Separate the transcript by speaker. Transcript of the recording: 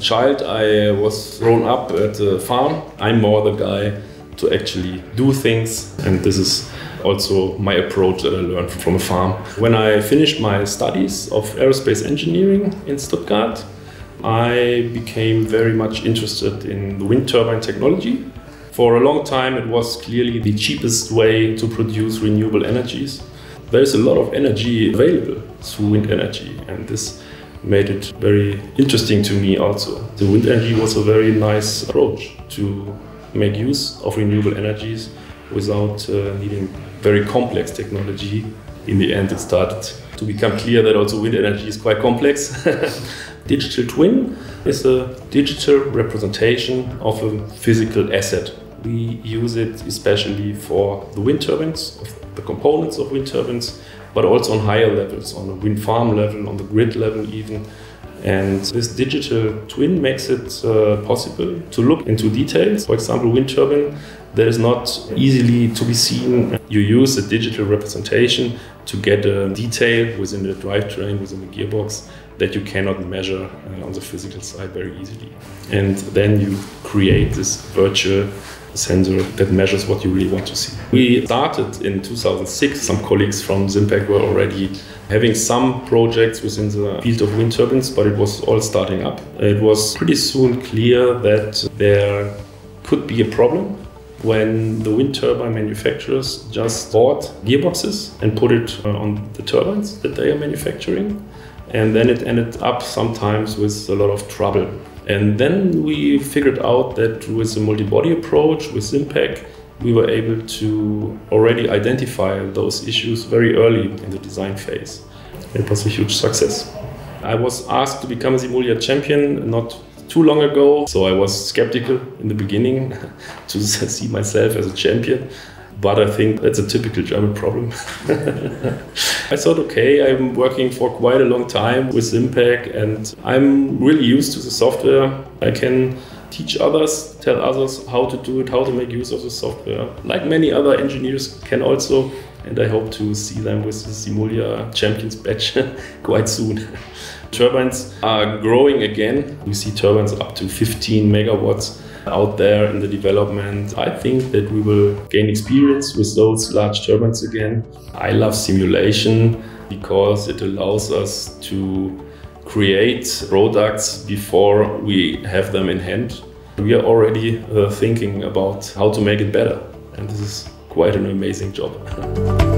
Speaker 1: child, I was grown up at a farm. I'm more the guy to actually do things, and this is also my approach that I learned from a farm. When I finished my studies of aerospace engineering in Stuttgart, I became very much interested in the wind turbine technology. For a long time, it was clearly the cheapest way to produce renewable energies. There is a lot of energy available through wind energy, and this made it very interesting to me also. The wind energy was a very nice approach to make use of renewable energies without uh, needing very complex technology. In the end, it started to become clear that also wind energy is quite complex. digital twin is a digital representation of a physical asset. We use it especially for the wind turbines, the components of wind turbines, but also on higher levels, on the wind farm level, on the grid level even. And this digital twin makes it uh, possible to look into details. For example, wind turbine that is not easily to be seen. You use a digital representation to get a detail within the drivetrain, within the gearbox that you cannot measure uh, on the physical side very easily. And then you create this virtual sensor that measures what you really want to see. We started in 2006. Some colleagues from Simpack were already having some projects within the field of wind turbines, but it was all starting up. It was pretty soon clear that there could be a problem when the wind turbine manufacturers just bought gearboxes and put it uh, on the turbines that they are manufacturing. And then it ended up sometimes with a lot of trouble and then we figured out that with the multi-body approach, with Simpack, we were able to already identify those issues very early in the design phase. It was a huge success. I was asked to become a Simulia champion not too long ago, so I was skeptical in the beginning to see myself as a champion. But I think that's a typical German problem. I thought, okay, I'm working for quite a long time with Simpack and I'm really used to the software. I can teach others, tell others how to do it, how to make use of the software. Like many other engineers can also, and I hope to see them with the Simulia Champions badge quite soon. turbines are growing again. We see turbines up to 15 megawatts out there in the development. I think that we will gain experience with those large turbines again. I love simulation because it allows us to create products before we have them in hand. We are already uh, thinking about how to make it better, and this is quite an amazing job.